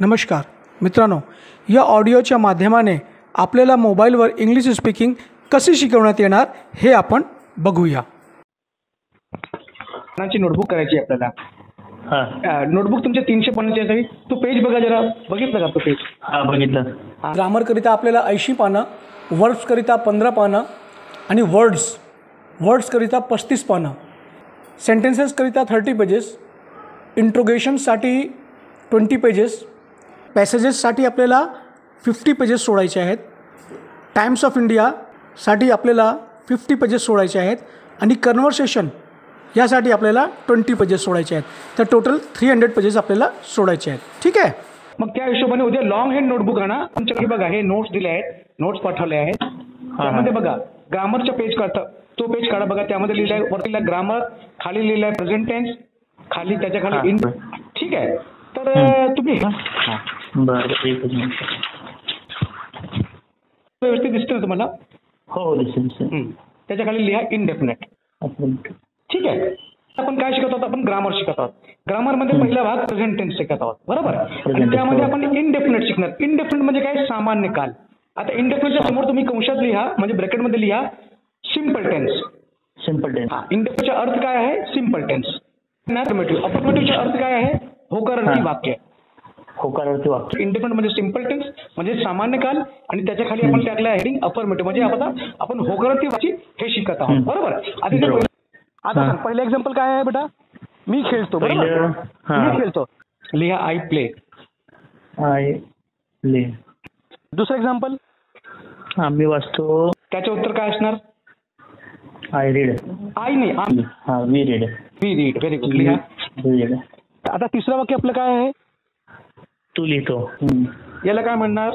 नमस्कार. मित्रांनो या ऑडिओच्या माध्यमाने आपल्याला मोबाईलवर इंग्लिश स्पीकिंग कशी शिकवण्यात येणार हे आपण बघूया. पानांची नोटबुक करायची आहे आपल्याला. हा. नोटबुक तुमच्या तीनशे पानांची असावी तू पेज बघा जरा. बघितलं का तो पेज हा बघितलं. ग्रामरकरिता आपल्याला ऐंशी पानं वर्ड्सकरिता पंधरा पानं आणि वर्ड्स वर्ड्सकरिता पस्तीस पानं. सेंटेन्सेसकरिता थर्टी पेजेस इंट्रोगेशनसाठी ट्वेंटी पेजेस पॅसेजेससाठी आपल्याला फिफ्टी पेजेस सोडायचे आहेत. टाइम्स ऑफ इंडियासाठी आपल्याला फिफ्टी पेजेस सोडायचे आहेत. आणि कन्व्हर्सेशन यासाठी आपल्याला ट्वेंटी पेजेस सोडायचे आहेत. तर टोटल थ्री हंड्रेड पेजेस आपल्याला सोडायचे आहेत. ठीक आहे? मग त्या हिशोबाने उद्या लॉंग हँड नोटबुक आणा. तुमच्याकडे बघा हे नोट्स दिले आहेत. नोट्स पाठवले आहेत. त्यामध्ये बघा ग्रामरचा पेज काढता. तो पेज काढा बघा. त्यामध्ये लिहिलं आहे वरती ग्रामर खाली लिहिलं आहे प्रेझेंट टेन्स खाली त्याच्याखाली इन ठीक आहे. तर तुम्ही बरं एकच मिनिट. व्यवस्थित दिसतं ना तुम्हाला? हो हो दिसेल. त्याच्याखाली लिहा इनडेफिनेट. ठीक आहे. आपण काय शिकत आहोत? आपण ग्रामर शिकत आहोत. ग्रामरमध्ये पहिला भाग प्रेझेंट टेन्स शिकत आहोत. बरोबर? आणि त्यामध्ये हो. आपण इनडेफिनेट शिकणार. इनडेफिनेट म्हणजे काय? सामान्य काल. आता indefinite च्या समोर तुम्ही कंशात लिहा म्हणजे ब्रॅकेटमध्ये लिहा सिंपल टेन्स सिंपल टेन्स हा इंडेफिनेटचा अर्थ काय आहे? सिंपल टेन्स अफर्मेटिव्ह अफर्मेटिव्हचा अर्थ काय आहे? होकारार्थी. वाक्य. होकारार्थी वाक्य. इंडिपेंडंट म्हणजे सिंपल टेन्स म्हणजे सामान्य काल आणि त्याच्याखाली आपण टाकलं हेडिंग अफर्मेटिव्ह म्हणजे आपण आपण होकारार्थी वाची हे शिकत आहोत. बरोबर. पहिलं- आता पहिलं एक्झाम्पल काय आहे बेटा? मी खेळतो बरोबर? मी खेळतो. लिहा आय प्ले आय ले दुसरं एक्झाम्पल आम्ही वाचतो. त्याचे उत्तर काय असणार? आय रीड आय नाही आम्ही we read we read very good लिहा. आता तिसरं वाक्य आपलं काय आहे? तू. लिहितो. याला काय म्हणणार?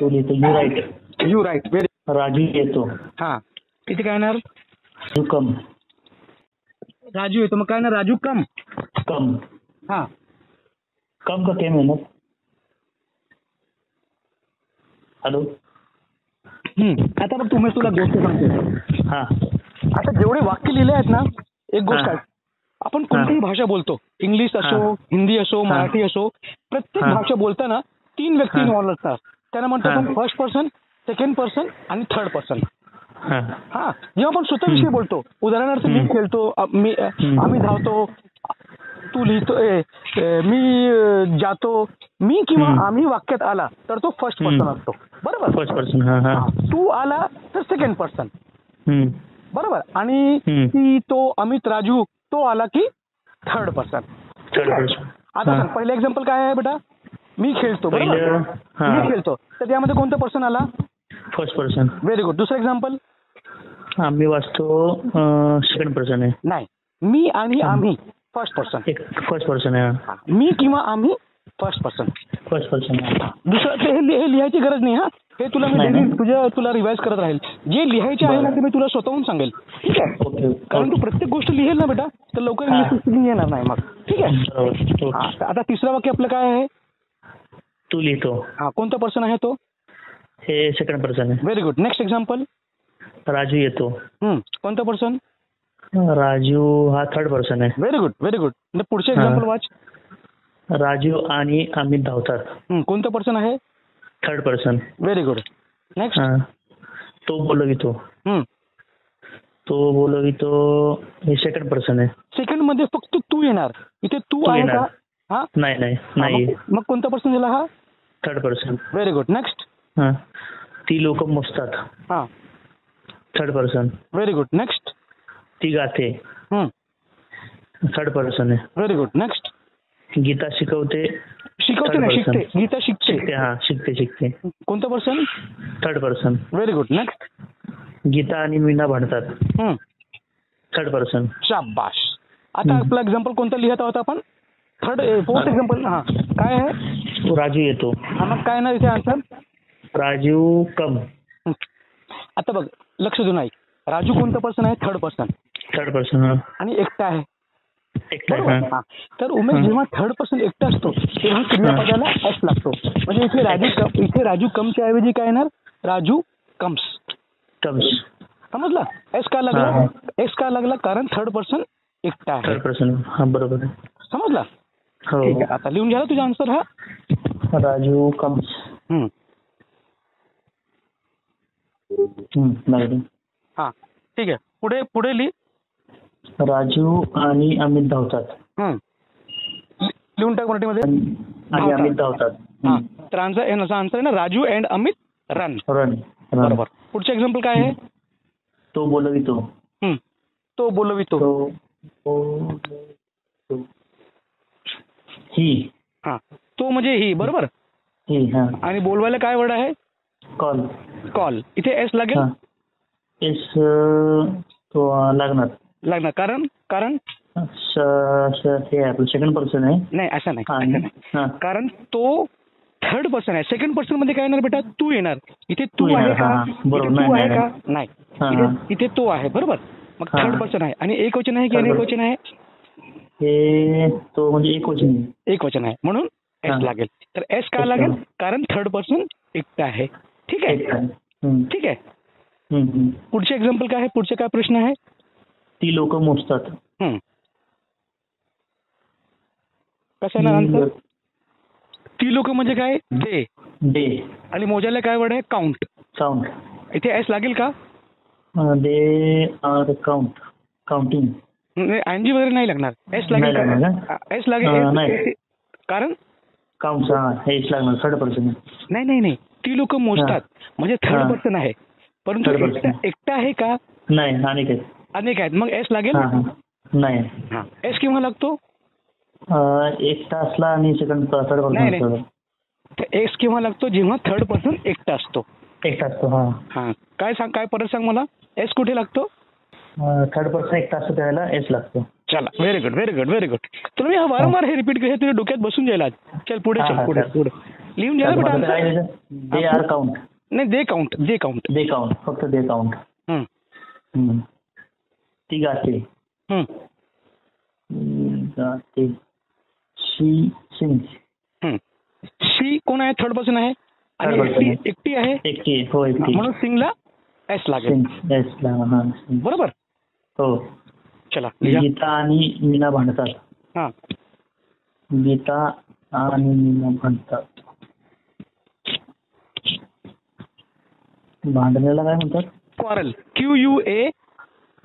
तू लिहितो you write you write very Raju येतो. हा. इथे काय येणार यू कम राजू येतो. मग काय येणार राजू कम. कम. हा. कम का केम आहे ना हॅलो? हम्म. आता बघ तुम्ही तुला गोष्ट सांगतो. हा. आता जेवढे वाक्य लिहिले आहेत ना एक गोष्ट हा. आहे. आपण कोणतीही भाषा बोलतो इंग्लिश असो. हिंदी असो. मराठी असो प्रत्येक. भाषा बोलताना तीन व्यक्ती हा. इन्व्हॉल्व असतात त्यांना म्हणतो. आपण फर्स्ट पर्सन सेकंड पर्सन आणि थर्ड पर्सन हा जेव्हा आपण स्वतःविषयी. बोलतो उदाहरणार्थ मी. खेळतो मी. आम्ही धावतो तू लिहितो मी जातो मी किंवा. आम्ही वाक्यात आला तर तो फर्स्ट पर्सन. असतो बरोबर फर्स्ट पर्सन. तू आला तर सेकंड पर्सन. बरोबर आणि. ती तो अमित राजू तो आला की थर्ड पर्सन थर्ड पर्सन आता. सांग पहिलं एक्झाम्पल काय आहे बेटा? मी खेळतो हा. मी खेळतो. तर त्यामध्ये कोणतं पर्सन आला? फर्स्ट पर्सन व्हेरी गुड दुसरं एक्झाम्पल आम्ही वाचतो सेकंड पर्सन आहे. नाही. मी आणि आम्ही फर्स्ट पर्सन फर्स्ट पर्सन आहे मी किंवा आम्ही फर्स्ट पर्सन फर्स्ट पर्सन दुसरं हे लिहायची गरज नाही हा. हे तुला मी नाही. तुझ्या तुला रिवाइज करत राहील. जे लिहायचे आहे ना. ते मी तुला स्वतःहून सांगेल. ठीक आहे? ओके कारण तू प्रत्येक गोष्ट लिहेल ना बेटा तर लवकर येणार नाही मग. ठीक आहे? हा, आता तिसरं वाक्य आपलं काय आहे? तू लिहितो. हा कोणता पर्सन आहे तो? हे सेकंड पर्सन आहे. Very good next example Raju येतो. कोणता पर्सन राजू हा थर्ड पर्सन आहे. व्हेरी गुड व्हेरी गुड पुढचे. एक्झाम्पल वाच राजू आणि अमित धावतात. कोणतं पर्सन आहे? Third person very good next हा। तो बोलवितो तो। बोलवितो हे सेकंड पर्सन आहे सेकंडमध्ये फक्त तू येणार. इथे तू आहे. का? हा? नाही नाही नाही. मग- कोणता पर्सन झाला हा? Third person very good next हा. ती लोक मोजतात. हा. Third person very good next ती गाते. थर्ड पर्सन आहे. व्हेरी गुड नेक्स्ट गीता शिकवते. शिकवते ना. शिकते. गीता शिकते. शिकते हा शिकते शिकते. कोणतं person third person very good next Geeta आणि मीना भांडतात. थर्ड पर्सन शाबाश आता. आपला एक्झाम्पल कोणता लिहित आहोत आपण? थर्ड फोर्थ एक्झाम्पल हा. काय आहे? राजू येतो. हा मग काय ना इथे आन्सर राजू कम. आता बघ लक्ष देऊन ऐक. राजू कोणतं पर्सन आहे? थर्ड पर्सन थर्ड पर्सन आणि एकटा आहे. बरोबर? तर उमेश हा. जेव्हा थर्ड पर्सन एकटा असतो तेव्हा क्रियापदाला एस लागतो. म्हणजे इथे राजू कम इथे राजू कमच्या ऐवजी काय येणार? राजू कम्स. कम्स. समजलं? एस का लागला? एस का लागला? कारण थर्ड पर्सन एकटा आहे. थर्ड पर्सन हा बरोबर आहे. समजला? हो. ठीक आहे आता लिहून झाला तुझा आन्सर हा. राजू कम्स. हम्म. मॅडम हा. ठीक आहे. पुढे पुढे लिह. राजू आणि अमित धावतात. हम्म. लिहून टाक मराठीमध्ये. आणि. अमित धावतात. हा. तर आन्सर याचा आन्सर आहे ना? Raju and Amit run run बरोबर. पुढचे एक्झाम्पल काय आहे? तो बोलवितो. हम्म. तो बोलवितो. तो बोलवितो. ही. हा. तो म्हणजे ही बरोबर? ही हा. आणि बोलवायला काय वर्ड आहे? कॉल कॉल इथे एस लागेल? हा. एस अं, तो अं, लागणार. लागणार कारण? कारण? सेकंड पर्सन आहे नाही असं नाही हा. कारण तो थर्ड पर्सन आहे. सेकंड पर्सन मध्ये काय येणार बेटा? तू येणार. इथे तू आहे का? हा, हा. तू नाही, आहे का? नाही. इथे- तो आहे बरोबर? मग थर्ड पर्सन आहे. आणि एक वचन आहे की अनेक वचन आहे? हे तो म्हणजे एक वचन आहे. एक वचन आहे. म्हणून एस हा. लागेल. तर एस का. लागेल? कारण थर्ड पर्सन एकटा आहे. ठीक आहे. हम्म, ठीक आहे? हम्म, हम्म. पुढचे एक्झाम्पल काय आहे? पुढचे काय प्रश्न आहे? ती लोक मोजतात. ती लोक म्हणजे काय? दे. डे आणि मोजायला काय वर्ड आहे? काउंट काउंट इथे एस लागेल का? They are count counting NG वगैरे नाही लागणार. एस लागेल एस लागेल. कारण? काउंट हेच लागणार थर्ड पर्सन नाही नाही नाही. ती लोक मोजतात. म्हणजे थर्ड. पर्सन आहे. परंतु. एकटा एकटा आहे का? नाही आणि काय? अनेक आहेत. मग एस लागेल? नाही. हा. एस केव्हा लागतो? एक तासला आणि सेकंड थर्ड पर्सन एस केव्हा लागतो. जेव्हा थर्ड पर्सन एकटा असतो. एक तास तो हा. हा. काय सांग काय परत सांग मला? एस कुठे लागतो? थर्ड पर्सन एक तास त्यावेळेला एस लागतो. चला very good very good very good तुला मी वारंवार हे रिपीट हे तुझ्या डोक्यात बसून आज चल पुढे चल पुढे. पुढे. लिहून झालं बेटा? दे आर काउंट नाही they count they count they count फक्त दे काउंट हम्म ती हम्म। ती शी सिंग्स हम्म. शी कोण आहे? थर्ड पर्सन आहे. आणि एकटी आहे. एकटी हो एकटी म्हणून सिंगला एस लागेल. sings. बरोबर? हो. चला गीता आणि मीना भांडतात. हा. गीता आणि मीना भांडतात. भांडण्याला काय म्हणतात? Quarrel. Q U A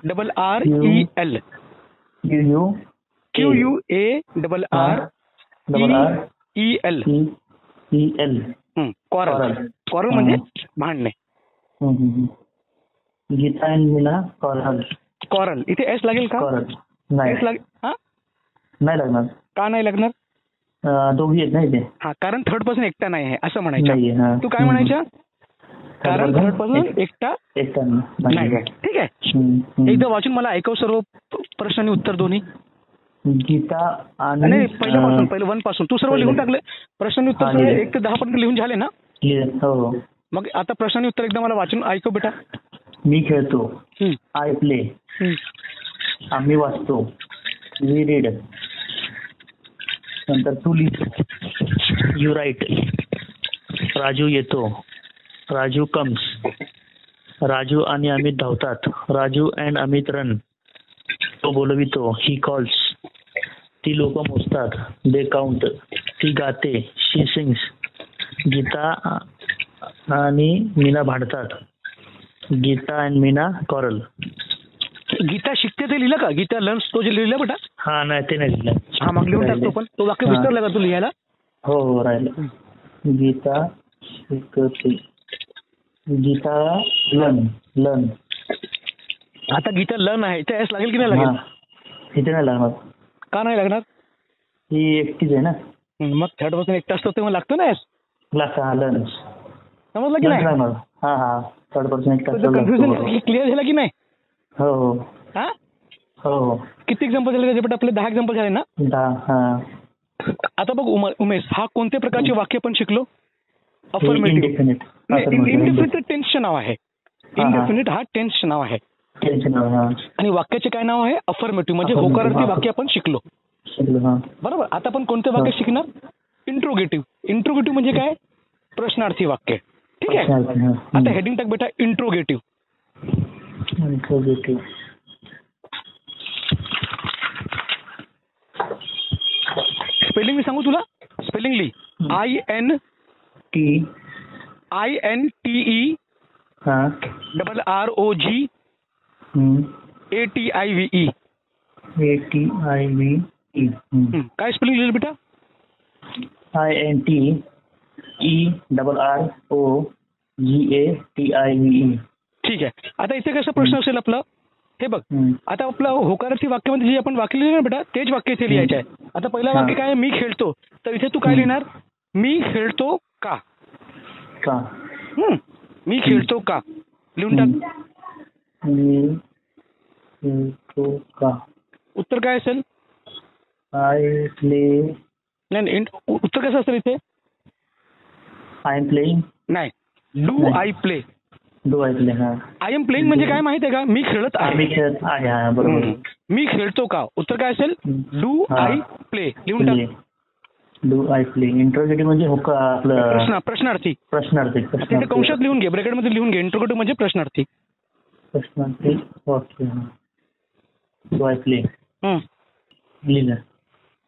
double R E L Q U A double R double R E L E L Quarrel. Quarrel म्हणजे भांडणे. गीता मीना कॉरल क्वारल इथे एस लागेल का? कॉरल नाही. एस लागेल हा? नाही लागणार. का नाही लागणार? दोघी आहेत ना इथे. हा कारण थर्ड पर्सन एकटा नाही आहे असं म्हणायचं. तू काय म्हणायच्या कारण एक- एकटा नाही. ठीक आहे. एकदा वाचून मला ऐकव सर्व प्रश्न आणि उत्तर दोन्ही. गीता आणि पहिल्यापासून पहिलं वनपासून. तू सर्व. लिहून टाकले. प्रश्न उत्तर. एक ते दहा पर्यंत लिहून झाले ना? हो. मग आता प्रश्न आणि उत्तर एकदा मला वाचून ऐकव बेटा. मी खेळतो. I play. आम्ही वाचतो. वी रीड नंतर तू लिह. यू राईट राजू येतो. राजू कम्स. राजू आणि अमित धावतात. राजू अँड अमित रन तो बोलवितो ही कॉल्स ती लोक मोजतात. दे काउंट ती गाते. शी सिंग्स गीता आणि मीना भांडतात. गीता अँड मीना कॉरल गीता शिकते ते लिहिलं का? गीता लर्न्स तो जे लिहिलं बेटा? हा नाही ते नाही लिहिलं. हा मग लिहून टाकतो पण तो वाक्य. विसरला का तू लिहायला? हो हो राहिलं. गीता शिकते. गीता लन लन. आता गीता लर्न आहे. इथे एस लागेल की नाही लागेल? इथे नाही लागणार. का नाही लागणार? ही एकटीच आहे ना. मग थर्ड पर्सन एकटा असतो तेव्हा लागतो ना एस हा लंच समजलं की नाही? लागणार. हा हा. थर्ड पर्सन एक तुझं कन्फ्युजन क्लिअर झालं की नाही? हो हो. हा? हो हो. किती एक्झाम्पल झाले त्याच्यापैकी? आपले दहा एक्झाम्पल झाले ना? दहा आता बघ उम- उमेश हा कोणत्या प्रकारचे वाक्य आपण शिकलो? अफर्मेटिव्ह इंडिफिनिट टेन्सचं नाव आहे. इंडेफिनिट हा. टेन्सचं नाव आहे. आणि वाक्याचे काय नाव आहे? अफर्मेटिव्ह म्हणजे होकारार्थी. वाक्य आपण शिकलो. बरोबर? आता आपण कोणते वाक्य. शिकणार? इंट्रोगेटिव्ह इंट्रोगेटिव्ह म्हणजे काय? प्रश्नार्थी वाक्य. ठीक आहे. आता हेडिंग टाक बेटा इंट्रोगेटिव्ह Interrogative. स्पेलिंग मी सांगू तुला? Spelling Lee. I N T I N T E हा. Double R O G A T I V E A T I V E काय स्पेलिंग लिहिलं बेटा? I N T E double R O G A T I V E ठीक आहे. आता इथे कसं प्रश्न असेल आपलं? हे बघ. आता आपलं होकारार्थी वाक्यामध्ये जे आपण वाक्य लिहिलं ना बेटा तेच वाक्य इथे लिहायचे आहे. आता पहिलं. वाक्य काय? मी खेळतो. तर इथे तू काय. लिहिणार? मी खेळतो का? का. मी खेळतो का? लिहून टाक. मी खेळतो का? उत्तर काय असेल? I play. नाही उत्तर कसं असेल इथे? आय एम प्लेईंग नाही. Do. I play. Do I play हा. आय एम प्लेइंग म्हणजे काय माहिती आहे का? मी खेळत आहे. खेळत आहे हा बरोबर. मी खेळतो का? उत्तर काय असेल. डू. I play. लिहून टाक. इंट्रोगेटिव्ह म्हणजे हो आपलं प्रश्नार्थी. प्रश्नार्थी तिथे कंशात लिहून घे ब्रॅकेटमध्ये लिहून घे. इंट्रोगेटिव्ह म्हणजे प्रश्नार्थी. प्रश्नार्थी डू आय प्ले. लिहिलं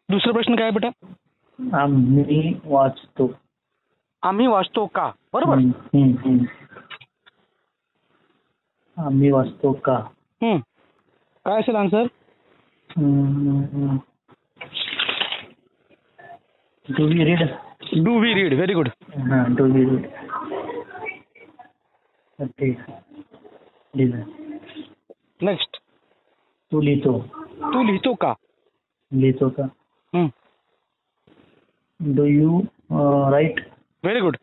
दुसरा प्रश्न काय बेटा? आम्ही वाचतो. आम्ही वाचतो का? बरोबर. आम्ही वाचतो का? हम्म. काय असेल answer do we read. Do we read very good हा डू वी रीड ठीक नेक्स्ट तू लिहितो. तू लिहितो का? लिहितो का? Do you write very good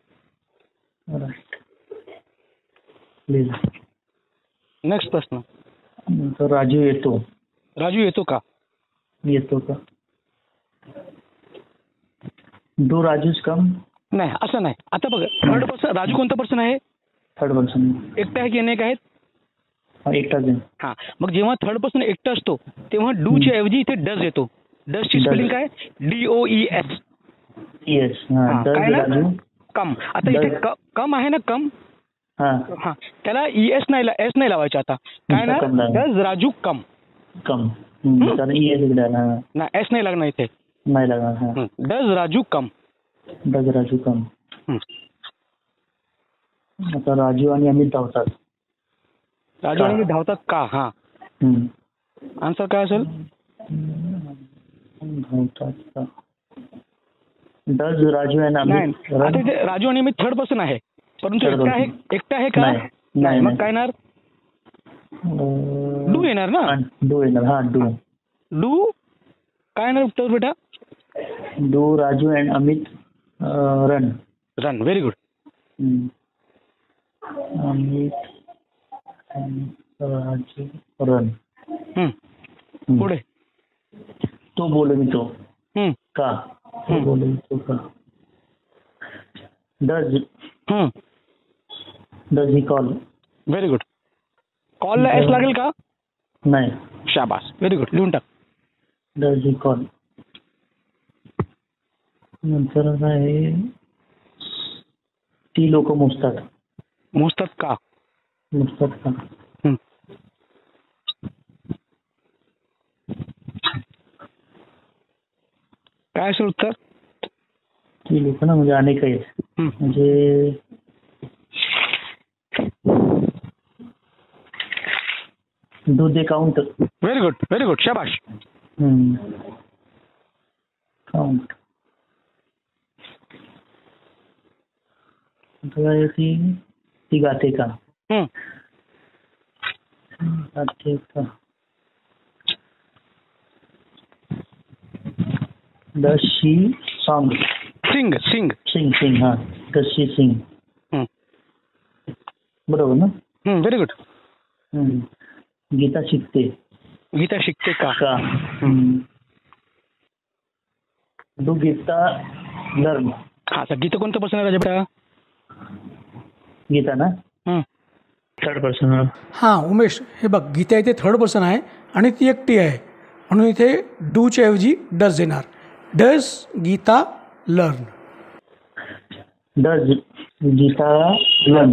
right next प्रश्न. नंतर राजू येतो. राजू येतो का? येतो का? Do Raju's come. नाही असं नाही. आता बघ थर्ड पर्सन राजू कोणता पर्सन आहे? थर्ड पर्सन एकटा आहे की अनेक आहेत? एकटाच हा मग जेव्हा थर्ड पर्सन एकटा असतो तेव्हा डू च्या ऐवजी इथे डज येतो. डज ची. स्पेलिंग काय? D O E S yes काय ना? कम. आता इथे कम आहे ना कम? हा. त्याला एस नाही एस नाही लावायचं आता. काय ना. Does Raju come. Come. S S नाही लागणार इथे. नाही लागणार does Raju come. Does Raju come. आता राजू आणि अमित धावतात. राजू? आणि धावतात का? हा. आन्सर काय असेल? धावतात डज राजू आणि अमित राजू आणि मी थर्ड पर्सन आहे. परंतु एकटा आहे. एकटा आहे का? नाही, मग. काय येणार? डू येणार ना? डू येणार. हा डू. डू? काय येणार उत्तर बेटा? Do Raju and Amit run. Run very good Amit and Raju run. पुढे। तो बोलवितो हम्म, का? तो हम्म. बोलवितो का? डज। हम्म. Does he call. Very good कॉलला एस लागेल का? नाही। शाबास व्हेरी गुड लिहून टाक. Does he call. नंतर आहे ती लोक मोजतात. मोजतात का? मोजतात का. काय असेल उत्तर? ती लोक ना म्हणजे अनेक आहेत. म्हणजे do they count very good very good शाबाश काउंट ती गाते का? हम्म. गाते का? The she song sing. Sing sing sing हा. The she sing. हम्म. बरोबर ना? हम्म, व्हेरी गुड हम्म. गीता शिकते. गीता शिकते का? का? डू गीता लर्न हा गीता कोणतं पर्सन आहे राजा बेटा? गीता ना? हम्म. थर्ड पर्सन हां उमेश हे बघ गीता इथे थर्ड पर्सन आहे आणि ती एकटी आहे. म्हणून इथे डूच्या ऐवजी डज येणार. Does Geeta learn does Geeta learn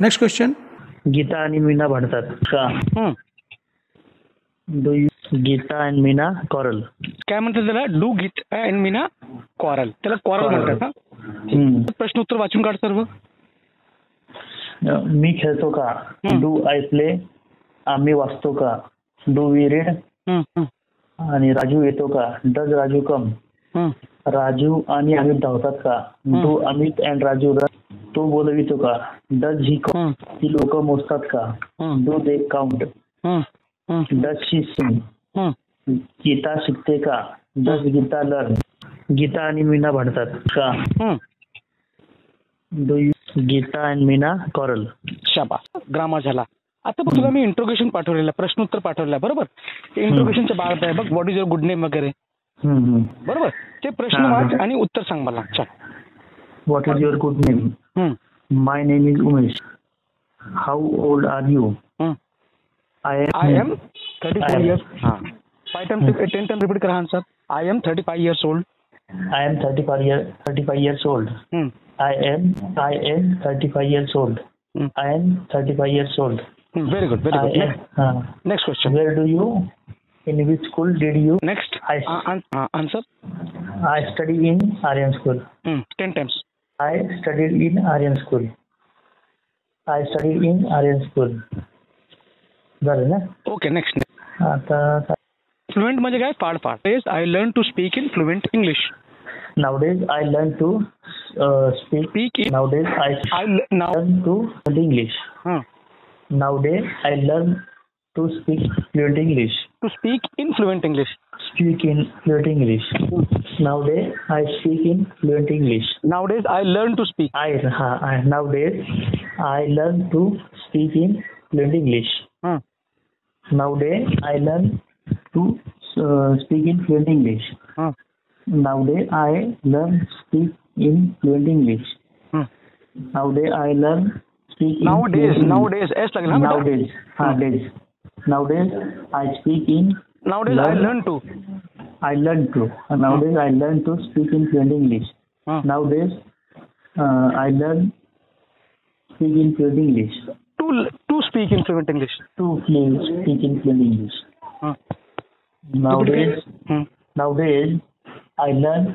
next question Geeta आणि मीना भांडतात. का? हम्म. Do you Geeta and Meena quarrel काय म्हणतात त्याला? Do Geeta and Meena quarrel त्याला कॉरल. म्हणतात प्रश्न उत्तर वाचून काढ सर्व. मी खेळतो का. Do I play? आम्ही वाचतो का? Do we read? आणि राजू येतो का? डज राजू कम. राजू आणि अमित धावतात का? Do Amit and Raju run तो बोलवितो का? डज ही ही लोक मोजतात का? डू दे काउंट हम्म, हम्म, डज शी सिंग हम्म, गीता शिकते का? डज गीता लर्न गीता आणि मीना भांडतात का? हम्म. Do you Geeta and Meena quarrel. शाबास. ग्रामर झाला. आता बघ तुला मी इंट्रोगेशन पाठवलेलं आहे, प्रश्न उत्तर पाठवलेलं बरोबर? ते इंट्रोगेशनच्या बाद आहे बघ what is your good name वगैरे? बरोबर? ते प्रश्न. वाच आणि उत्तर सांग मला. चल. What is your good name my name is Umesh. How old are you I am, thirty five am I am, years. Five times, hmm. ten times repeat Karan sir, I am 35 years old. I am 35 year 35 years old. Hmm. I am I am 35 years old. Hmm. I am 35 years old. Hmm. Very good. Very good. I next, am, uh, next question. Where do you? In which school did you? Next. I, uh, uh, answer. I study in Aryan school. Hmm. Ten times. I studied in Aryan school. I studied in Aryan school. झालं ना okay next आता fluent म्हणजे काय फाड फाड I learn to speak in fluent English nowadays I learn to uh, speak. Speak in Nowadays I I now learn to fluent English. Nowadays I learn to speak fluent English. To speak in fluent English Speak in fluent English. Nowadays I speak in fluent English. Nowadays I learn to speak I, ha, I nowadays I learn to speak in fluent English. Nowadays, I learn to uh, speak in fluent English. Huh. Nowadays, I learn speak in fluent English. Huh. Nowadays, I learn speak nowadays, in Nowadays, nowadays, S. Nowadays, nowadays, nowadays, I speak in. Nowadays, learn, I learn to. I learn to. Nowadays, I learn to speak in fluent English. Nowadays, uh, I learn speak in fluent English To to speak in fluent English To flu- speak in fluent English. Nowadays nowadays I learn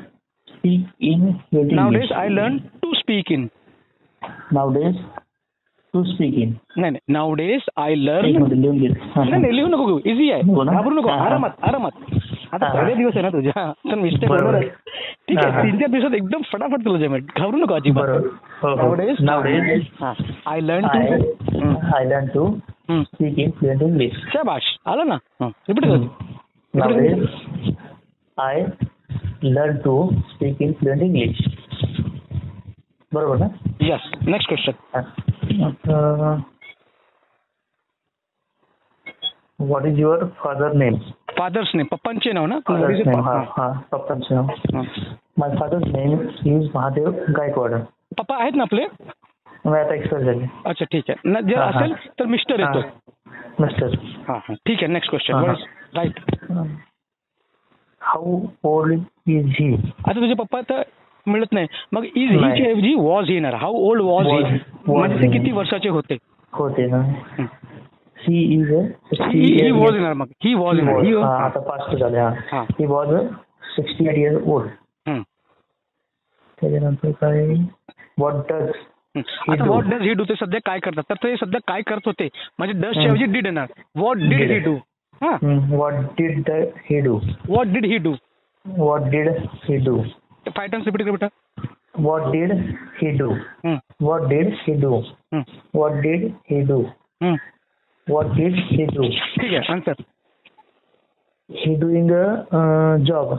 speak in fluent now English. Days I learn to speak in Nowadays to speak in. नाही नाही now days I एक learn minute लिहून घे. हा, नाही नाही लिहू नको घेऊ इझी आहे हो ना? घाबरू नको हा, हा. आरामात आरामात आता. पहिले दिवस आहे ना तुझ्या. तर मिस्टेक बरोबर. होणारच ठीक आहे. तीन चार दिवसात एकदम फटाफट तुला जमेल घाबरू नको अजिबात. I learn to learn to speak in fluent English. शाबाश. आलं ना? रिपीट कर. I learn to speak in fluent English. बरोबर ना? Yes next question what is your father name father's name पप्पांचे नाव ना पप्पांचं नाव. My father's name is Mahadev Gaikwad पप्पा आहेत ना आपले? मी आता एक्सपायर झाले. अच्छा ठीक आहे. न- जर. असेल तर मिस्टर येतो मिस्टर हा हा. ठीक आहे next. Question write how old is he. आता तुझे पप्पा तर मिळत नाही. मग इज. हीच्या ऐवजी वॉज येणार? हाऊ ओल्ड वॉज ही म्हणजे. किती वर्षाचे होते? होते ना. ही इज ही वॉज येणार मग ही वॉज ही आता पास्ट झाले हा. Was sixty eight years old. त्याच्यानंतर काय व्हॉट डज आता. व्हॉट डज ही डू ते सध्या काय करतात? तर ते सध्या काय करत होते? म्हणजे डजच्या ऐवजी डीड येणार. What did. He. Do what did he do what did he do what did he do five times repeat कर बेटा what did he do what did he do what did he do what did he do ठीक आहे answer he doing a job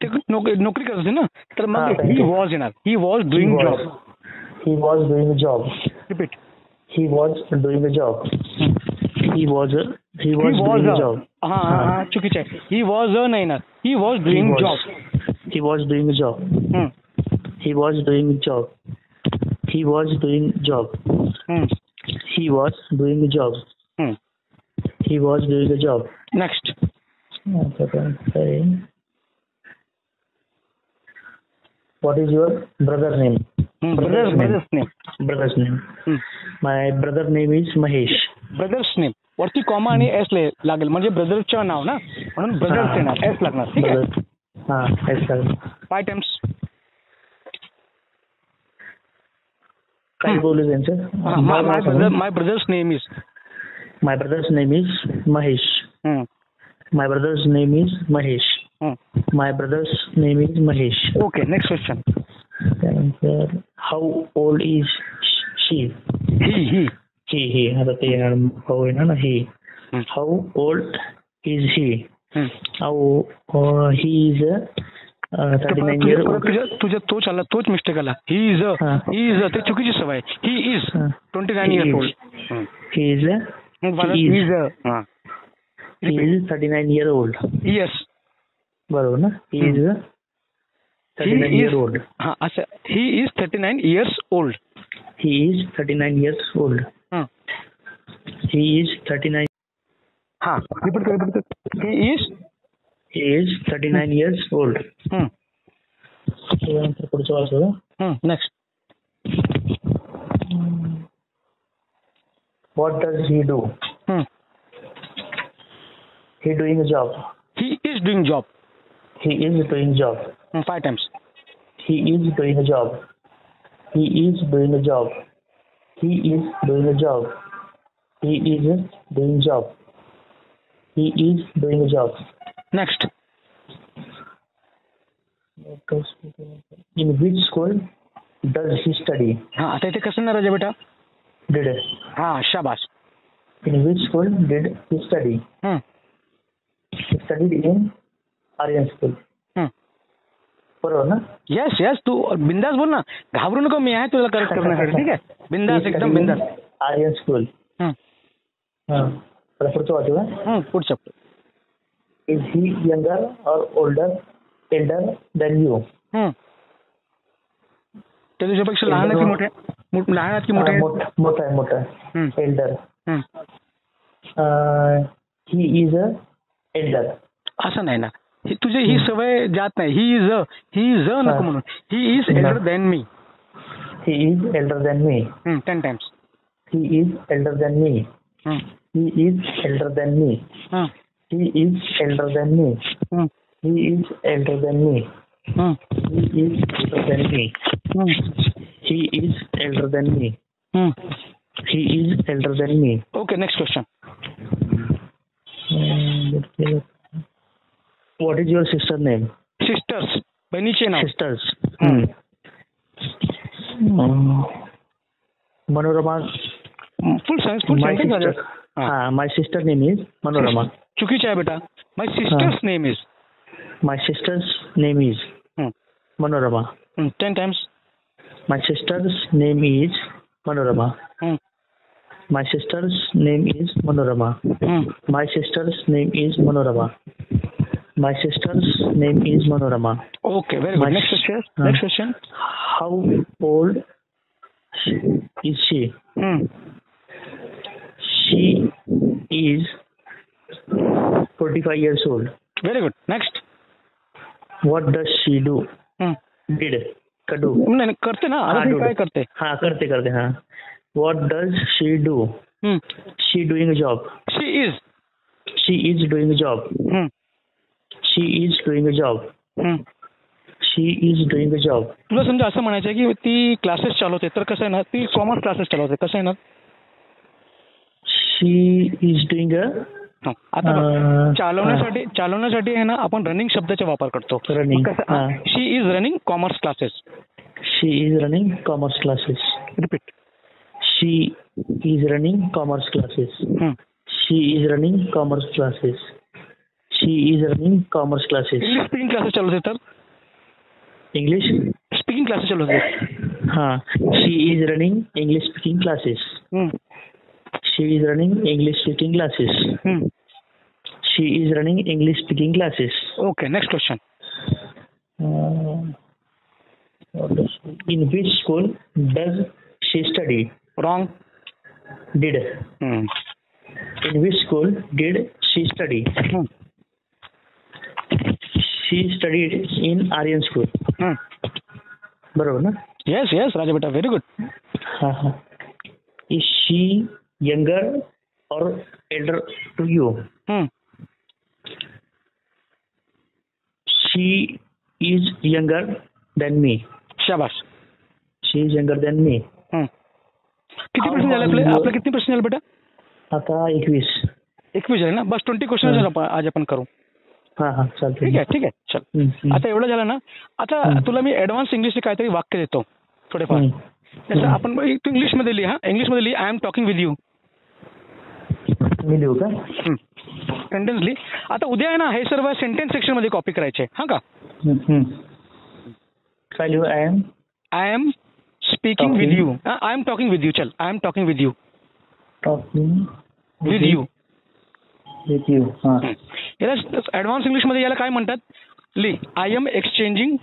ते नोकरी नोकरी करत होते ना तर हा, मग ही. वॉज येणार he was doing job he was doing job repeat he was doing a job he was he he was was doing job हा हा हा चुकीचं आहे ही वॉज अ नाही येणार he was doing job he was doing a job he was doing a job he was doing job he was job he was doing a job. Say what is your brother name? Brother's brother's name brother's name. My brother name is mahesh. Brother's name वरती comma आणि S लागेल. म्हणजे ब्रदरचं नाव ना? म्हणून brothers येणार S लागणार. ठीक आहे? हा एस सर फाय टाइम्स काय बोलू त्यांचं? My brother's name is my brother's name is Mahesh my brother's name is Mahesh my brother's name is Mahesh okay next question त्यानंतर how old is she he he he he आता ते येणार भाऊ येणार ना he. How old is he. How he is thirty nine year तुझ्या तुझ्या तोच आला तोच मिस्टेक आला. ही. इज हा. इज ते चुकीची सवय ही. Is. Twenty nine is. Old he is thirty nine year old yes बरोबर ना? He is thirty nine year old हा असं he is thirty nine years old he is thirty nine years old he. Is thirty nine हा. Repeat कर repeat कर he is he is thirty nine years old पुढचं वाचू next What does he do he doing a job he is doing job he is doing job five times He is doing a job. He is doing a job. He is doing a job. He is doing job. He is doing a job. Next In which school does he study? हा आता इथे कसं ना राजा बेटा Did हा शाबास in which school did he study? हम्म, He studied in Aryan school. हम्म. बरोबर ना येस येस तू बिंदास बोल ना घाबरू नको मी आहे तुला करेक्ट करण्यासाठी ठीक आहे बिंदास एकदम बिंदास Aryan school. हम्म, हा. पुढचं वाचू का? हम्म, पुढचं Is he younger or older, elder than you? हम्म. ते तुझ्यापेक्षा लहान आहेत की मोठे मो- लहान आहेत की मोठे? मोठ- मोठा आहे मोठा आहे. Elder. He is a elder असं नाही ना. ही तुझी ही सवय जात नाही. He. Is a he is a नको. म्हणून he is elder than me he is elder than me ten times he is elder than me he is elder than me he is elder than me he is elder than me he is elder than me He is elder than me he is elder than me okay next question what is your sister name sisters बहिणीचे नाव sisters hmm. Manorama full science full my science sister हा my sister name is Manorama चुकीचे आहे बेटा my sister's name is my sister's name is Manorama My sister's name is Manorama. Mm. My sister's name is Manorama. Mm. My sister's name is Manorama. My sister's name is Manorama. Okay, very good. Next question. Uh, Next question. How old is she? Mm. She is 45 years old. Very good. Next. What does she do? Mm. Did. कडू नाही करते ना. काय करते? हा करते करते हा. What does she do she doing a job she is she is doing a job she is doing a job she is doing a job तुला समजा असं म्हणायचं की ती क्लासेस चालवते तर कसं आहे ना? ती कॉमर्स क्लासेस चालवते कसं आहे ना? शी इज डुईंग अ आता बघ, चालवण्यासाठी चालवण्यासाठी आहे ना आपण रनिंग शब्दाचा वापर करतो. She is running commerce classes she is running commerce classes repeat she is running commerce classes she is running commerce classes she is running commerce classes English speaking classes चालवते तर? इंग्लिश स्पीकिंग क्लासेस चालवते हा. She is running English speaking classes Hmm, she is running English speaking classes hmm. She is running English speaking classes okay next question in which school does she study wrong did in which school did she study she studied in aryan school बरोबर ना yes yes राजा बेटा very good हा हा is she younger or elder to you. She is younger than me शाबास. She is younger than me हं. किती प्रश्न झाले आपले? आपले किती प्रश्न झाले बेटा? आता एकवीस. एकवीस झाले ना? बस ट्वेंटी क्वेश्चन आज आपण करू. हा हा चालते ठीक आहे ठीक आहे. चल. आता एवढं झालं ना? आता हं. तुला मी ऍडव्हान्स इंग्लिशचे काहीतरी वाक्य देतो. थोडेफार. हम्म. जसं आपण बघ, तू इंग्लिशमध्ये लिहा इंग्लिशमध्ये लिही I am talking with you मी देऊ का सेंटेन्स लिही आता उद्या आहे ना हे सर्व सेंटेन्स सेक्शनमध्ये कॉपी करायचे. हां का. काय लिहू I am I am speaking with. You I am talking with you चल I am talking with you talking with you with you याला ऍडव्हान्स इंग्लिशमध्ये याला काय म्हणतात? ली आय एम एक्सचेंजिंग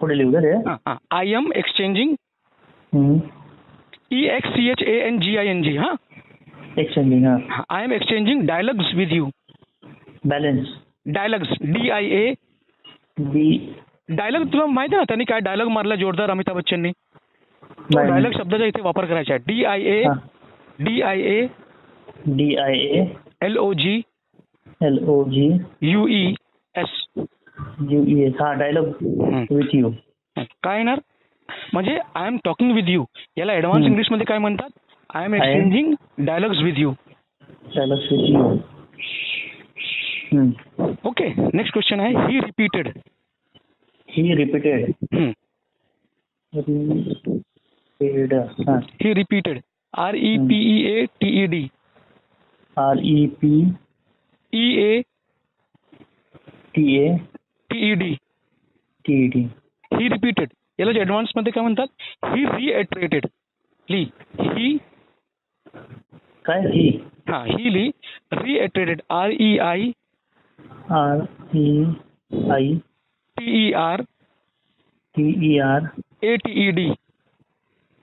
पुढे लिहू का I am exchanging. E X C H A N G I N G हां. Exchanging I am exchanging dialogues with you balance dialogues D I A B dialogue तुला माहिती ना त्यांनी काय डायलॉग मारला जोरदार अमिताभ बच्चननी. डायलॉग शब्दाचा इथे वापर करायचा आहे. D I A D I A D I A L O G L O G U E S U E S हा डायलॉग विथ यू काय येणार? म्हणजे I am talking with you याला ऍडव्हान्स हम्म. इंग्लिशमध्ये काय म्हणतात? I am exchanging dialogues with you dialogue with you. Okay next question आहे ही रिपीटेड ही रिपीटेड हा he repeated R E P E A T E D R E P E A T A T E D T D he repeated याला ऍडव्हान्समध्ये काय म्हणतात? ही रिएट्रेटेड ली ही काय ही? हा ही ली. Reiterated R E I R E I T E R T E R A T E D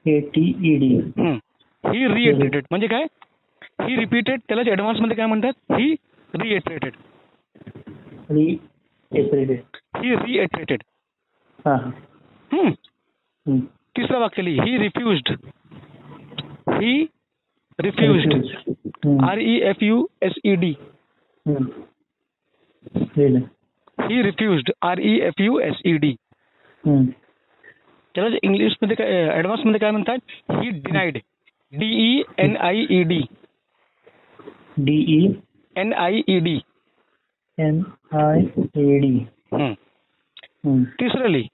A T E D he reiterated म्हणजे काय? He repeated त्यालाच ऍडव्हान्समध्ये काय म्हणतात? ही रिएट्रेटेड री एप्रिटेड ही. रिएट्रेटेड हम्म. तिसरं वाक्य लिही ही रिफ्युज्ड ही रिफ्युज्ड हम्म. R E F U S E D हम्म. लिहिलं. He refused R E F U S E D हम्म. त्याला इंग्लिशमध्ये काय ॲडव्हान्समध्ये काय म्हणतात he denied D E N I E D D E N I E D N I A D हम्म. तिसरं लिही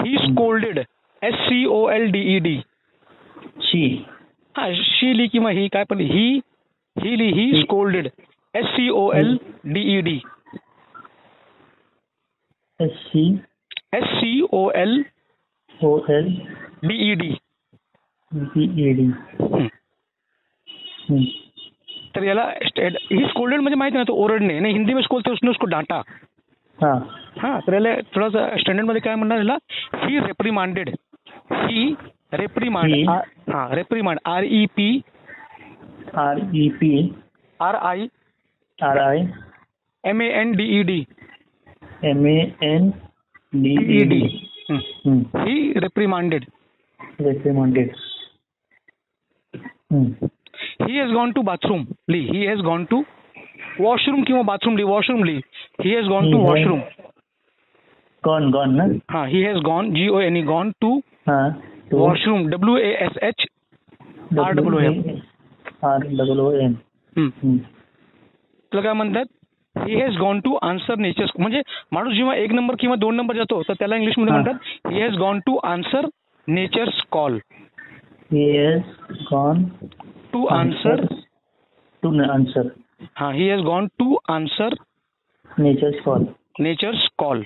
he scolded S C O L D E D she हा शी ली किंवा ही काय पण ही ही ली he scolded S C O L D E D S C S C O L O L D E D. तर याला ही scolded म्हणजे माहिती ना तो ओरडणे. नाही हिंदी में स्कोलते उसने उसको डांटा. हा. हा तर याला थोडासा स्टँडर्डमध्ये काय म्हणणार याला? ही रेप्रिमांडेड ही रेप्रिमांड हाँ reprimand R E P R E P R I R I M A N D E D M A N D E D he reprimanded reprimanded. He has gone to bathroom Lee he has gone to washroom किंवा bathroom ली washroom Lee he has gone to washroom gone gone ना हा he has gone G O N E gone to हा washroom W A S H R W M R double O M तुला काय म्हणतात? He has gone to answer nature's म्हणजे माणूस जेव्हा एक नंबर किंवा दोन नंबर जातो तर त्याला इंग्लिशमध्ये हा. म्हणतात he has gone to answer nature's call gone to answer to answer. हा he has gone to answer nature's call. Nature's call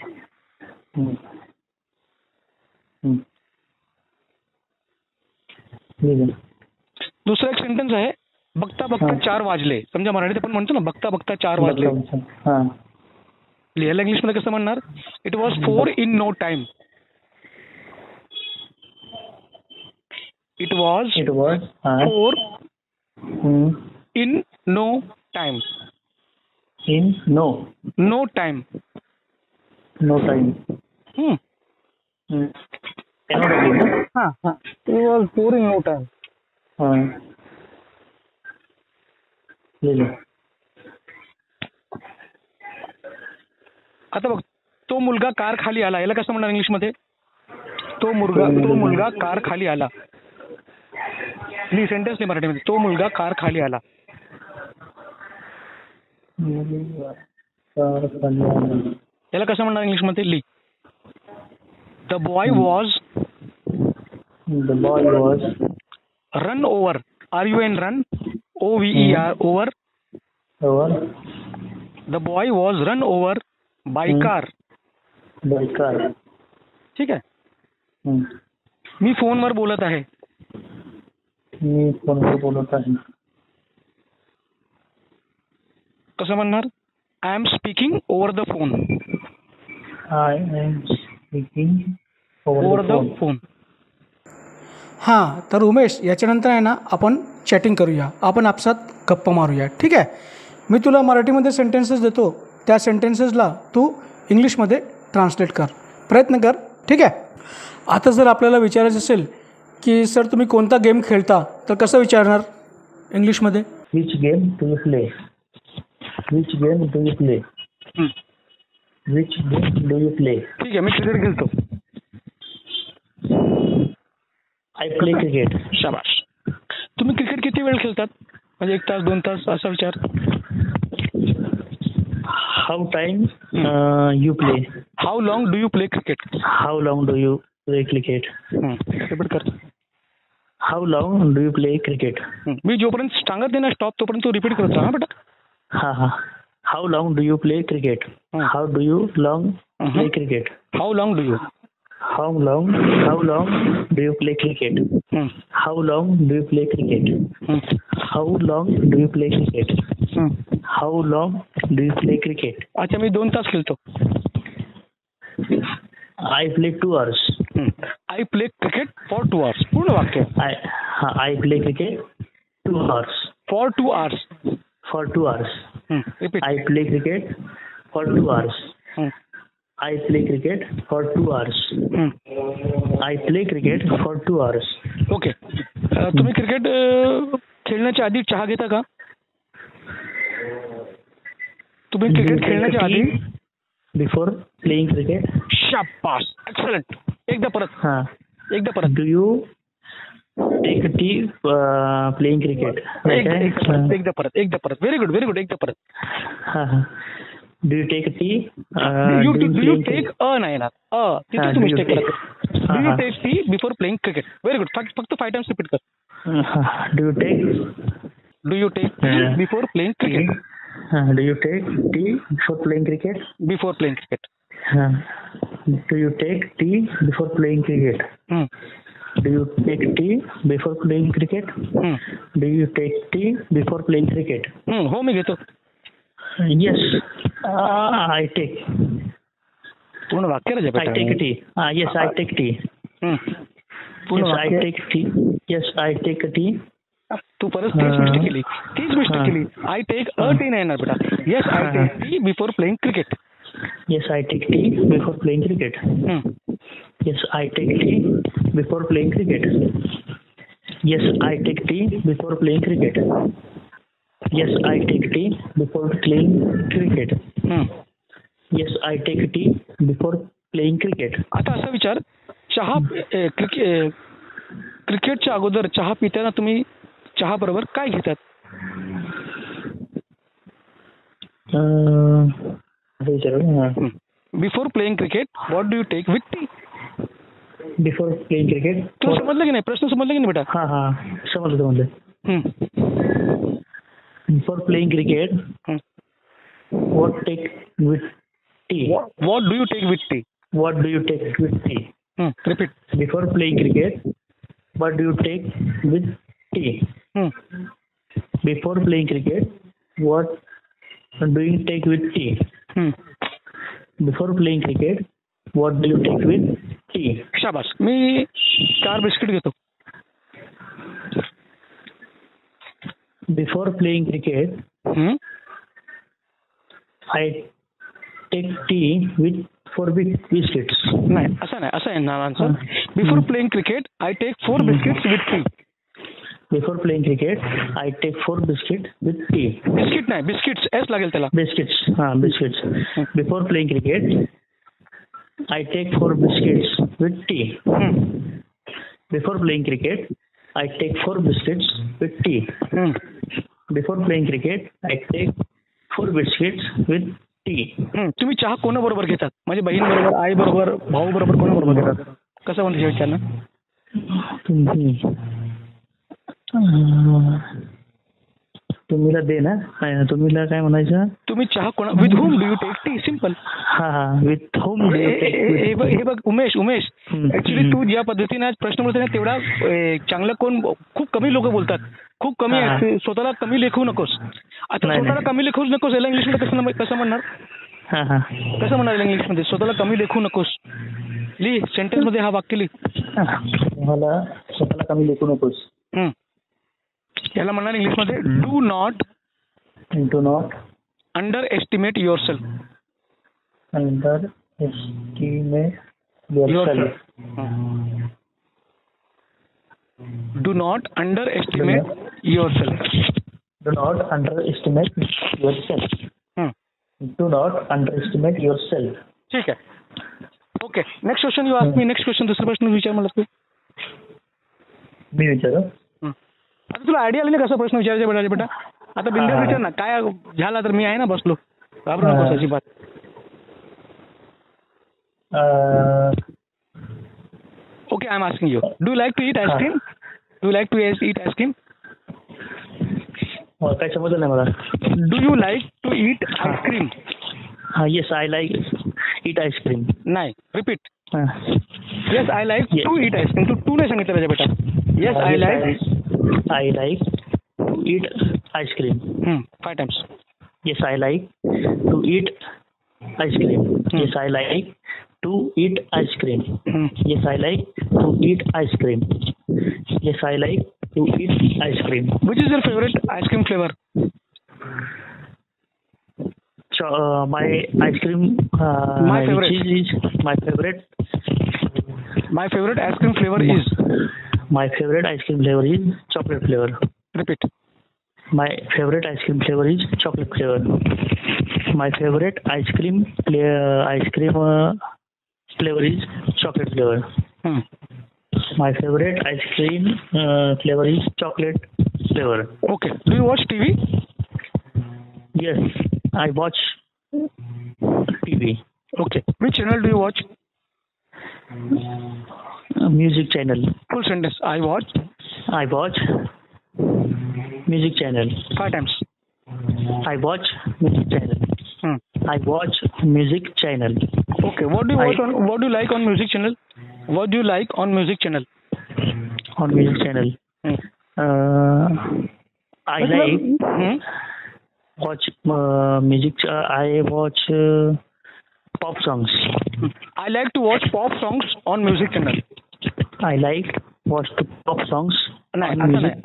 दुसरा एक सेंटेन्स आहे बघता बघता चार वाजले. समजा मराठीत आपण म्हणतो ना बघता बघता चार वाजले. हा. लिहायला इंग्लिशमध्ये कसं म्हणणार? It was four in no time it was was हा. Four. In no time in no no time no? It हा लिहिलं. आता बघ तो मुलगा कार खाली आला याला कसं म्हणणार इंग्लिशमध्ये तो मुलगा तो मुलगा कार खाली आला मी सेंटेन्स नाही मराठीमध्ये तो मुलगा कार खाली आला याला कसं म्हणणार इंग्लिशमध्ये ली the boy was The boy was run over R U N run O V R over over. The boy was run over by Hmm. Car by car. ठीक आहे हम्म. मी फोनवर बोलत आहे. मी फोनवर बोलत आहे. कसं म्हणणार? I am speaking over the phone I am speaking over over the the phone हां तर उमेश याच्यानंतर आहे ना आपण चॅटिंग करूया. आपण आपसात गप्पा मारूया. ठीक आहे? मी तुला मराठीमध्ये सेंटेन्सेस देतो. त्या सेंटेन्सेसला तू इंग्लिशमध्ये ट्रान्सलेट कर. प्रयत्न कर. ठीक आहे? आता जर आपल्याला विचारायचं असेल की सर तुम्ही कोणता गेम खेळता? तर कसं विचारणार इंग्लिशमध्ये? Which game do you play which game do you play. Which game do you play ठीक आहे मी क्रिकेट खेळतो. आय प्ले क्रिकेट शाबाश. तुम्ही क्रिकेट किती वेळ खेळतात? म्हणजे एक तास दोन तास असा विचार. How time you play how long do you play cricket how long do you play cricket repeat कर. How long do you play cricket. मी जोपर्यंत सांगत नाही ना स्टॉप तोपर्यंत तू रिपीट करत हा बेटा? हा हा. How long do you play cricket. How do you long play. Cricket how long do you how long how long do you play cricket how long do you play cricket how long do you play cricket how long do you play cricket अच्छा मी दोन तास खेळतो I play two hours I play cricket for two hours पूर्ण वाक्य I हा I play cricket two hours for two hours for two hours repeat I play cricket for I play cricket for two hours I play cricket for two hours okay तुम्ही cricket अ, खेळण्याच्या आधी चहा घेता का? तुम्ही cricket खेळण्याच्या आधी बिफोर प्लेइंग क्रिकेट शाबास एक्सलंट एकदा परत। हा। एकदा परत। Do you take tea playing cricket एकदा परत एकदा परत। व्हेरी गुड व्हेरी गुड एकदा परत। हा हा। Do you take tea you do you take अ नाही येणार अ तिथे do you मिस्टेक take- करत. Do you. Take tea before playing cricket very good फक्त फाय टाइम्स रिपीट कर do you take do you take tea. Before playing cricket do you take tea before playing cricket before playing cricket do you take tea before playing cricket do you take tea before playing cricket do you take tea before playing cricket हो मी घेतो. Yes I take पूर्ण वाक्य राजा I take tea. Ah, yes, I take tea. पूर्ण Yes, I वाक्य take tea. Yes, I take a tea. तू परत तीच हा. मिस्टेक केली तीच मिस्टेक हा. केली आय टेक अ टी नाही येणार बेटा येस आय हा, टेक हा. Tea before playing cricket Yes, I take tea before playing cricket. Yes, I take tea before playing cricket. Yes, I take tea before playing cricket. Yes, I take tea before playing cricket. Yes, I take tea before playing cricket. आता असा विचार चहा ए, क्रिके ए, क्रिकेटच्या अगोदर चहा पिताना तुम्ही चहा बरोबर काय घेतात Uh, असं हा. Before playing cricket what do you take with tea Before playing cricket. तुला समजलं की नाही प्रश्न समजलं की नाही बेटा हा हा समजलं समजलं हम्म. Before playing cricket, हम्म. what take with tea? What do you take with tea What do you take with tea? Repeat Before playing cricket, what do you take with tea? Before playing cricket, what do you take with tea? Before playing cricket, what do you take with tea? शाबास मी चार biscuit घेतो Before playing cricket, हम्म. I take tea with four big biscuits. नाही असं नाही असं आहे ना answer before playing cricket I take four biscuits with tea Before playing cricket, I take four biscuits with tea. Biscuit नाही biscuits S लागेल त्याला Biscuits. Ah, biscuits. Before playing cricket, I take four biscuits with tea. हम्म. Before playing cricket, I take four biscuits with playing cricket, I take four biscuits with tea. हम्म. तुम्ही चहा कोणाबरोबर घेतात म्हणजे बहीण बरोबर आई बरोबर भाऊ बरोबर कोणाबरोबर घेतात कसं म्हणते विचारणं तुम्ही तुम्हीला दे ना. काय तुम्हीला काय म्हणायचं? तुम्ही चहा कोणा with home do you take tea simple हा हा. विथ होम हे बघ उमेश उमेश. ऍक्च्युली तू ज्या पद्धतीने आज प्रश्न बोलतोय ना तेवढा चांगलं कोण खूप कमी लोक बोलतात. खूप कमी. आहे. स्वतःला कमी लेखू नकोस. आता स्वतःला. कमी लेखूच नकोस. याला इंग्लिशमध्ये कसं म्हण- कसं म्हणणार? कसं म्हणणार इंग्लिशमध्ये? स्वतःला कमी लेखू नकोस. लिही सेंटेन्समध्ये हा वाक्य लिही मला स्वतःला कमी लेखू नकोस. याला म्हणणार इंग्लिशमध्ये do not do not underestimate yourself underestimate your do not underestimate yourself do not underestimate yourself do not underestimate yourself ठीक आहे. Okay next question you ask me next question दुसरा प्रश्न विचार मला तू. मी विचारू. आता तुला आयडिया आली ना कसा प्रश्न विचारायचा बेटा बेटा? आता बिंदास हा. विचार ना. काय झाला तर मी आहे ना बसलो. घाबरू नकोस हा. अजिबात. Okay I am asking you do like to eat ice cream do like to eat ice cream समजलं नाही मला do you like to eat ice cream हा yes I like it ice cream नाही repeat yes I like to eat ice cream Tu to नाही सांगितलं राजा बेटा. Yes I like I like to eat ice cream five times Yes, I like to eat ice cream. Yes, I like to eat ice cream. Yes, I like to eat ice cream. Yes, I like to eat ice cream. Which is your favourite ice cream flavour So, uh, my ice cream. Uh, My which favorite. is, is my favorite. My favourite ice cream flavour is My favorite ice cream flavor is chocolate flavor. Repeat. My favorite ice cream flavor is chocolate flavor. My favorite ice cream flavor, uh, ice cream uh, flavor is chocolate flavor. Hmm. My favorite ice cream uh, flavor is chocolate flavor. Okay. Do you watch TV? Yes, I watch TV. Okay. Which channel do you watch? Hmm music channel. Full sentence. I watch. I watch music channel. Five times. I watch music channel. Hmm. I watch music channel. Okay. What do you I, watch on? What do you like on music channel? What do you like on music channel? On music channel. Hmm. Uh, I like hmm? watch uh, music. Uh, I watch uh, pop songs. I like to watch pop songs on music channel. I like watch the pop songs. No, Asana.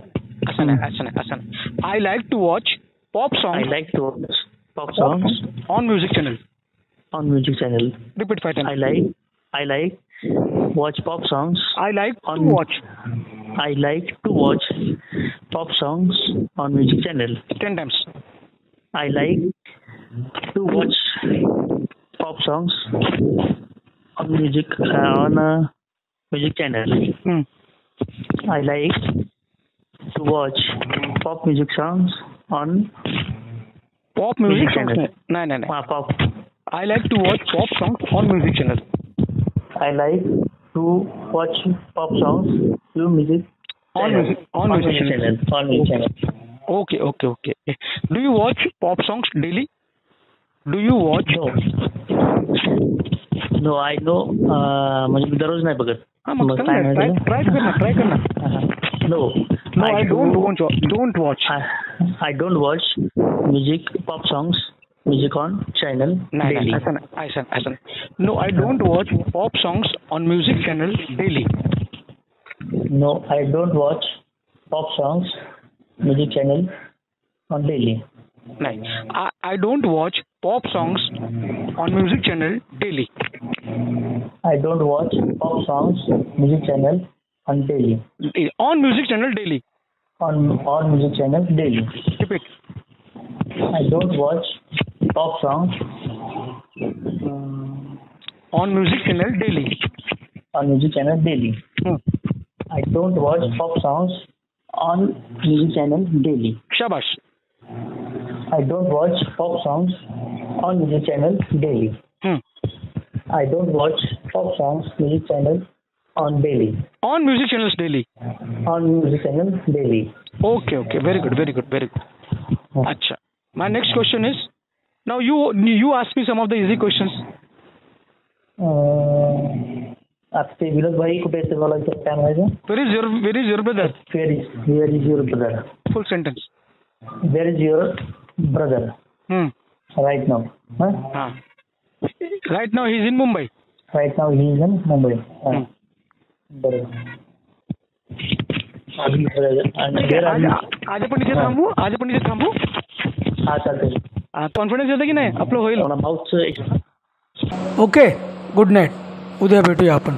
Asana, Asana, Asana. I like to watch pop songs. I like to watch pop songs on music channel. On music channel. Repeat five times. I like. I like watch pop songs. I like on, to watch. I like to watch pop songs on music channel. Ten times. I like to watch pop songs on music uh, on. Uh, music channel. Mm. I like to watch pop music songs on pop music, music songs. Channel. No, no, no. Ah, pop. I like to watch pop songs on music channel. I like to watch pop songs through music on music on, on music, music channel. channel. On music okay. channel. Okay, okay, okay. Do you watch pop songs daily? Do you watch? No. No, I know. Uh, म्हणजे मी दररोज नाही बघत. हा मग मग काय try माहिती ट्राय कर ना ट्राय कर ना No. No I don't do- watch don't watch I, I don't watch music pop songs music on channel नाही daily. नाही असं नाही असं नाही, असं नाही no I don't watch pop songs on music channel daily Like I, I don't watch pop songs on music channel daily. I don't watch pop songs music channel on daily. On music channel daily. On on music channel daily. Repeat. I don't watch pop songs uh, on music channel daily. On music channel daily. Hmm. I don't watch pop songs on music channel daily. Shabash. I don't watch pop songs on music channel daily. I don't watch pop songs music channel on daily. On music channels daily On music channel daily. Okay okay very good very good very good अच्छा my next question is now you you ask me some of the easy questions um, आता ते विनोद भाई कुठे येते मला विचार काय म्हणायचं where is your where is your brother where is where is your brother full sentence where is your brother right now हां right now he is in Mumbai right now he is in Mumbai. बरोबर अजून आज you? आज आपण इथे हां. थांबू आज आपण इथे थांबू हा चालतंय कॉन्फिडन्स येतं की नाही आपलं होईल माऊथचं एक ओके गुड नाईट उद्या भेटूया आपण